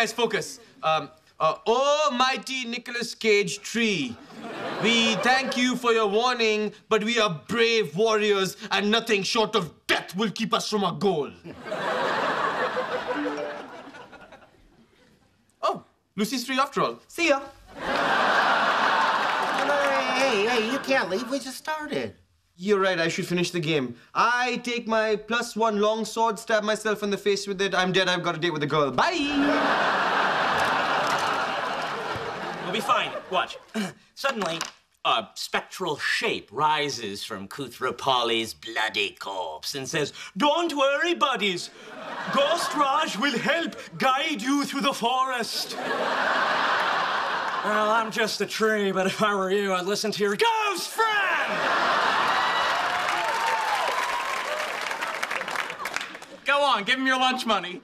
guys, focus. Um, uh, oh, mighty Nicolas Cage tree. We thank you for your warning, but we are brave warriors, and nothing short of death will keep us from our goal. oh, Lucy's free after all. See ya. Hey, hey, you can't leave. We just started. You're right, I should finish the game. I take my plus one long sword, stab myself in the face with it. I'm dead, I've got a date with a girl. Bye! We'll be fine. Watch. Suddenly, a spectral shape rises from Koothrappali's bloody corpse and says, Don't worry, buddies. Ghost Raj will help guide you through the forest. well, I'm just a tree, but if I were you, I'd listen to your ghost friend! Go on, give him your lunch money.